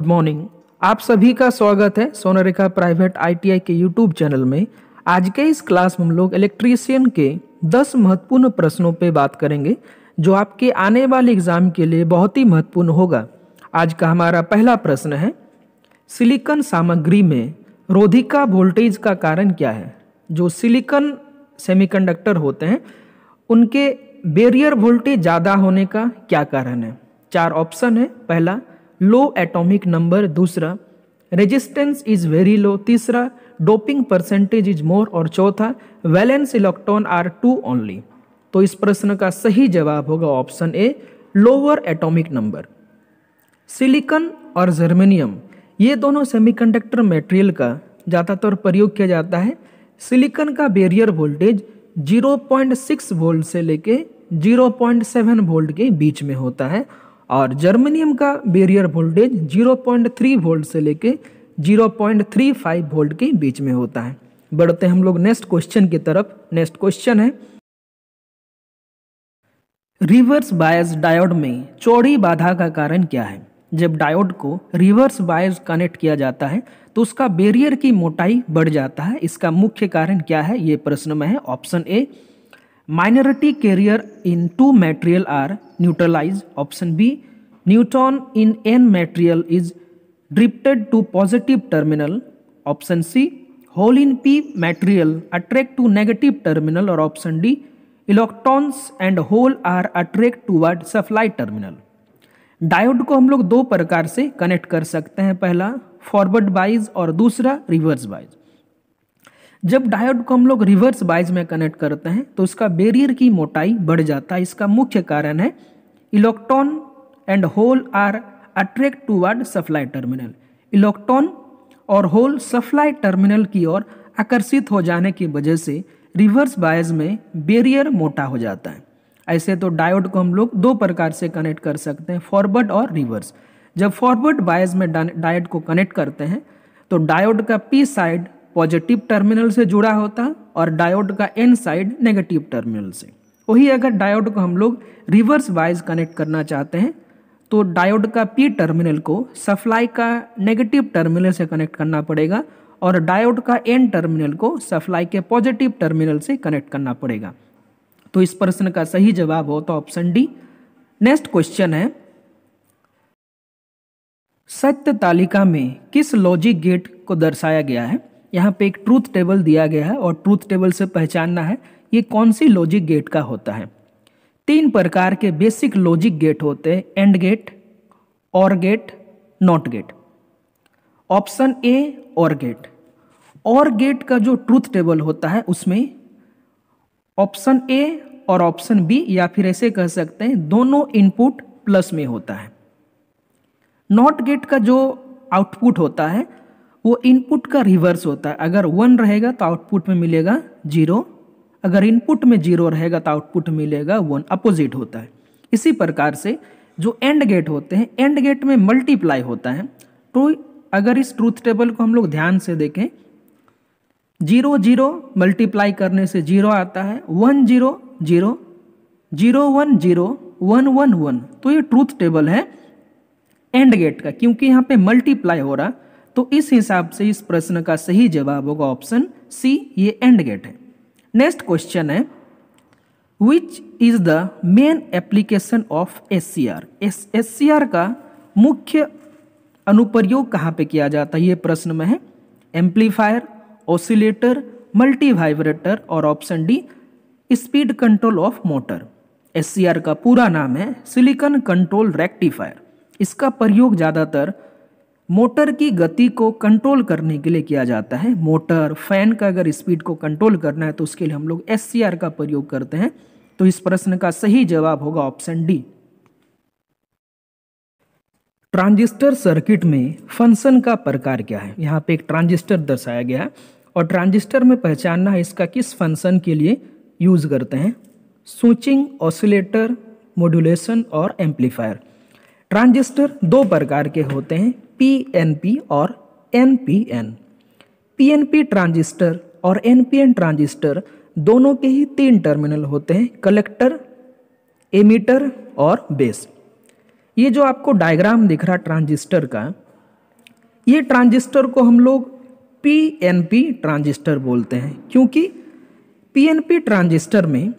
Good morning आप सभी का स्वागत है सोनरेखा प्राइवेट आईटीआई के यूट्यूब चैनल में। आज के इस क्लास में हम लोग इलेक्ट्रीशियन के 10 महत्वपूर्ण प्रश्नों पे बात करेंगे, जो आपके आने वाले एग्ज़ाम के लिए बहुत ही महत्वपूर्ण होगा। आज का हमारा पहला प्रश्न है सिलिकॉन सामग्री में रोधिका वोल्टेज का कारण क्या है? जो सिलिकॉन सेमीकंडक्टर होते हैं, उनके बेरियर वोल्टेज ज़्यादा होने का क्या कारण है? चार ऑप्शन है। पहला लो एटॉमिक नंबर दूसरा रेजिस्टेंस इज़ वेरी लो तीसरा डोपिंग परसेंटेज इज़ मोर और चौथा valence electron are two only तो इस प्रश्न का सही जवाब होगा option A lower atomic number silicon और जर्मेनियम, ये दोनों सेमीकंडक्टर मटेरियल का ज़्यादातर प्रयोग किया जाता है। सिलिकन का बेरियर वोल्टेज 0.6 वोल्ट से लेके 0.7 वोल्ट के बीच में होता है और जर्मेनियम का बैरियर वोल्टेज 0.3 वोल्ट से लेके 0.35 वोल्ट के बीच में होता है। बढ़ते हम लोग नेक्स्ट क्वेश्चन की तरफ़। नेक्स्ट क्वेश्चन है, रिवर्स बायस डायोड में चौड़ी बाधा का कारण क्या है? जब डायोड को रिवर्स बायस कनेक्ट किया जाता है तो उसका बैरियर की मोटाई बढ़ जाता है। इसका मुख्य कारण क्या है? ये प्रश्न में है। Option A, minority carrier in two material are neutralize option B neutron in N material is drifted to positive terminal option C hole in P material attract to negative terminal और option D electrons and hole are attract toward supply terminal diode को हम लोग दो प्रकार से connect कर सकते हैं, पहला फॉरवर्ड बाइज और दूसरा रिवर्स बाइज जब डायोड को हम लोग रिवर्स बाइज में कनेक्ट करते हैं तो उसका बैरियर की मोटाई बढ़ जाता है। इसका मुख्य कारण है electron and hole are attract toward supply terminal electron और होल सप्लाई टर्मिनल की ओर आकर्षित हो जाने की वजह से रिवर्स बायस में बैरियर मोटा हो जाता है। ऐसे तो डायोड को हम लोग दो प्रकार से कनेक्ट कर सकते हैं फॉरवर्ड और रिवर्स जब फॉरवर्ड बायस में डायोड को कनेक्ट करते हैं तो डायोड का पी साइड पॉजिटिव टर्मिनल से जुड़ा होता और डायोड का एन साइड नेगेटिव टर्मिनल से। वही अगर डायोड को हम लोग रिवर्स वाइज कनेक्ट करना चाहते हैं तो डायोड का पी टर्मिनल को सप्लाई का नेगेटिव टर्मिनल से कनेक्ट करना पड़ेगा और डायोड का एन टर्मिनल को सप्लाई के पॉजिटिव टर्मिनल से कनेक्ट करना पड़ेगा। तो इस प्रश्न का सही जवाब हो तो ऑप्शन डी। नेक्स्ट क्वेश्चन है, सत्य तालिका में किस लॉजिक गेट को दर्शाया गया है? यहाँ पे एक ट्रूथ टेबल दिया गया है और ट्रूथ टेबल से पहचानना है ये कौन सी लॉजिक गेट का होता है। तीन प्रकार के बेसिक लॉजिक गेट होते हैं and gate or gate not gate option A or gate और गेट का जो ट्रूथ टेबल होता है, उसमें ऑप्शन ए और ऑप्शन बी या फिर ऐसे कह सकते हैं, दोनों इनपुट प्लस में होता है। नॉट गेट का जो आउटपुट होता है वो इनपुट का रिवर्स होता है। अगर वन रहेगा तो आउटपुट में मिलेगा ज़ीरो अगर इनपुट में ज़ीरो रहेगा तो आउटपुट मिलेगा वन अपोजिट होता है। इसी प्रकार से जो एंड गेट होते हैं एंड गेट में मल्टीप्लाई होता है। तो अगर इस ट्रूथ टेबल को हम लोग ध्यान से देखें ज़ीरो ज़ीरो मल्टीप्लाई करने से ज़ीरो आता है। One zero zero zero one zero one one one तो ये ट्रूथ टेबल है एंड गेट का, क्योंकि यहाँ पे मल्टीप्लाई हो रहा। तो इस हिसाब से इस प्रश्न का सही जवाब होगा ऑप्शन सी, ये एंड गेट है। नेक्स्ट क्वेश्चन है which is the main application of S C R S C R का मुख्य अनुप्रयोग कहाँ पे किया जाता है? ये प्रश्न में है। एम्पलीफायर ऑसिलेटर मल्टी वाइब्रेटर और option D speed control of motor SCR का पूरा नाम है सिलिकॉन कंट्रोल रेक्टिफायर इसका प्रयोग ज़्यादातर मोटर की गति को कंट्रोल करने के लिए किया जाता है। मोटर फ़ैन का अगर स्पीड को कंट्रोल करना है तो उसके लिए हम लोग एससीआर का प्रयोग करते हैं। तो इस प्रश्न का सही जवाब होगा ऑप्शन डी ट्रांजिस्टर सर्किट में फ़ंक्शन का प्रकार क्या है? यहाँ पे एक ट्रांजिस्टर दर्शाया गया है और ट्रांजिस्टर में पहचानना है इसका किस फ़ंक्शन के लिए यूज़ करते हैं। स्विचिंग ऑसिलेटर मॉड्यूलेशन और एम्पलीफायर ट्रांजिस्टर दो प्रकार के होते हैं। पीएनपी और एनपीएन पीएनपी ट्रांजिस्टर और एनपीएन ट्रांजिस्टर दोनों के ही तीन टर्मिनल होते हैं कलेक्टर एमीटर और बेस ये जो आपको डायग्राम दिख रहा ट्रांजिस्टर का, ये ट्रांजिस्टर को हम लोग पीएनपी ट्रांजिस्टर बोलते हैं, क्योंकि पीएनपी ट्रांजिस्टर में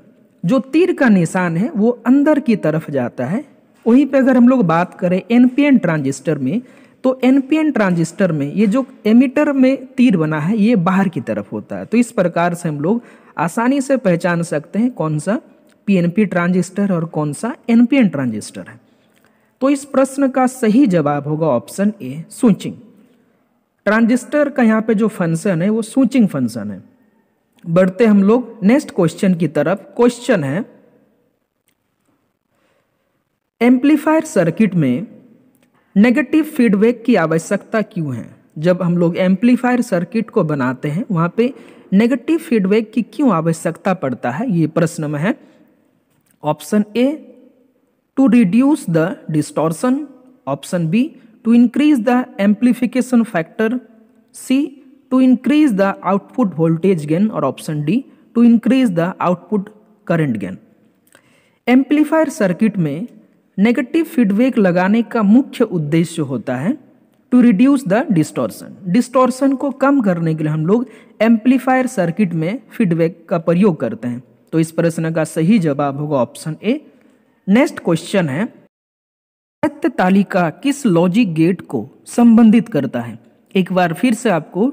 जो तीर का निशान है, वो अंदर की तरफ़ जाता है। वहीं पे अगर हम लोग बात करें एनपीएन ट्रांजिस्टर में तो एनपीएन ट्रांजिस्टर में ये जो एमिटर में तीर बना है, ये बाहर की तरफ़ होता है। तो इस प्रकार से हम लोग आसानी से पहचान सकते हैं कौन सा पीएनपी ट्रांजिस्टर और कौन सा एनपीएन ट्रांजिस्टर है। तो इस प्रश्न का सही जवाब होगा ऑप्शन ए स्विचिंग ट्रांजिस्टर का यहाँ पे जो फ़ंक्शन है, वो स्विचिंग फ़ंक्शन है। बढ़ते हम लोग नेक्स्ट क्वेश्चन की तरफ़। क्वेश्चन है एम्पलीफायर सर्किट में नेगेटिव फीडबैक की आवश्यकता क्यों है? जब हम लोग एम्पलीफायर सर्किट को बनाते हैं, वहाँ पे नेगेटिव फीडबैक की क्यों आवश्यकता पड़ता है? ये प्रश्न में है। Option A to reduce the distortion option B to increase the amplification factor C to increase the output voltage gain और option D to increase the output current gain amplifier circuit में नेगेटिव फीडबैक लगाने का मुख्य उद्देश्य होता है to reduce the distortion distortion को कम करने के लिए हम लोग एम्पलीफायर सर्किट में फीडबैक का प्रयोग करते हैं। तो इस प्रश्न का सही जवाब होगा ऑप्शन ए नेक्स्ट क्वेश्चन है, सत्य तालिका किस लॉजिक गेट को संबंधित करता है? एक बार फिर से आपको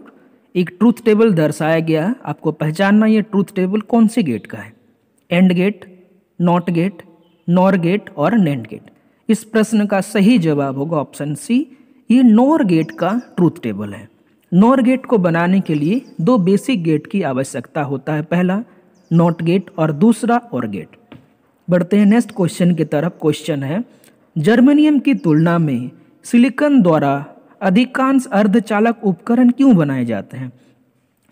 एक ट्रूथ टेबल दर्शाया गया। आपको पहचानना ये ट्रूथ टेबल कौन से गेट का है? And gate not gate nor gate और नेंड गेट। इस प्रश्न का सही जवाब होगा ऑप्शन सी, ये नॉर गेट का ट्रूथ टेबल है। नॉर गेट को बनाने के लिए दो बेसिक गेट की आवश्यकता होता है, पहला नॉट गेट और दूसरा और गेट। बढ़ते हैं, नेक्स्ट क्वेश्चन की तरफ़ क्वेश्चन है, जर्मेनियम की तुलना में सिलिकन द्वारा अधिकांश अर्धचालक उपकरण क्यों बनाए जाते हैं?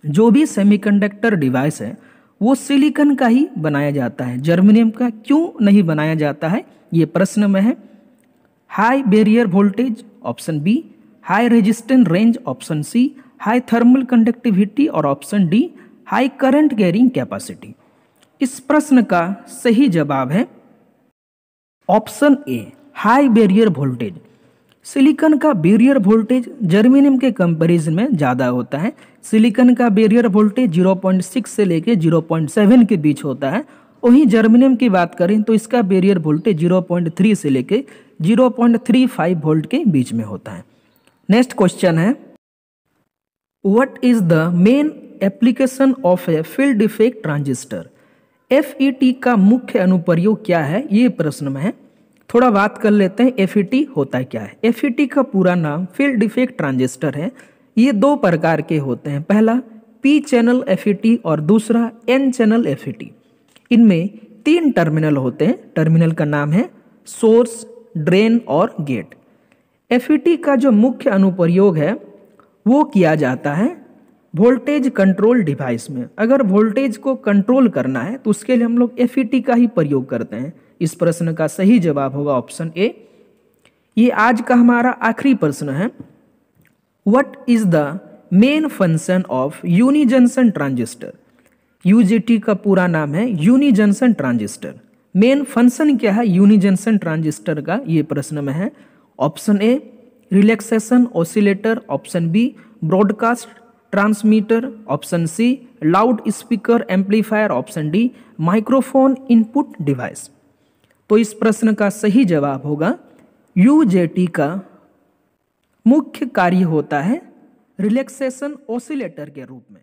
जो भी सेमीकंडक्टर डिवाइस है वो सिलिकॉन का ही बनाया जाता है। जर्मेनियम का क्यों नहीं बनाया जाता है? ये प्रश्न में है। High barrier voltage option B, high resistant range option C, high thermal conductivity और option D, high current carrying capacity. इस प्रश्न का सही जवाब है option A, high barrier voltage. Silicon का बैरियर वोल्टेज जर्मेनियम के कंपैरिजन में ज़्यादा होता है। सिलिकॉन का बैरियर वोल्टेज 0.6 से लेके 0.7 के बीच होता है। वहीं जर्मेनियम की बात करें तो इसका बैरियर वोल्टेज 0.3 से लेके 0.35 वोल्ट के बीच में होता है। नेक्स्ट क्वेश्चन है what is the main application of a field effect transistor FET का मुख्य अनुप्रयोग क्या है? ये प्रश्न में है। थोड़ा बात कर लेते हैं एफईटी होता है? क्या है एफईटी का पूरा नाम फ़ील्ड इफ़ेक्ट ट्रांजिस्टर है। ये दो प्रकार के होते हैं। पहला पी चैनल एफईटी और दूसरा एन चैनल एफईटी इनमें तीन टर्मिनल होते हैं। टर्मिनल का नाम है सोर्स ड्रेन और गेट एफईटी का जो मुख्य अनुप्रयोग है, वो किया जाता है वोल्टेज कंट्रोल डिवाइस में। अगर वोल्टेज को कंट्रोल करना है तो उसके लिए हम लोग एफईटी का ही प्रयोग करते हैं। इस प्रश्न का सही जवाब होगा ऑप्शन ए। ये आज का हमारा आखिरी प्रश्न है। What is the main function of unijunction transistor UJT का पूरा नाम है unijunction transistor main function क्या है यूनी जंक्शन ट्रांजिस्टर का? ये प्रश्न में है। Option A relaxation oscillator option B broadcast transmitter option C loudspeaker amplifier option D microphone input device तो इस प्रश्न का सही जवाब होगा यूजेटी का मुख्य कार्य होता है रिलैक्सेशन ओसिलेटर के रूप में।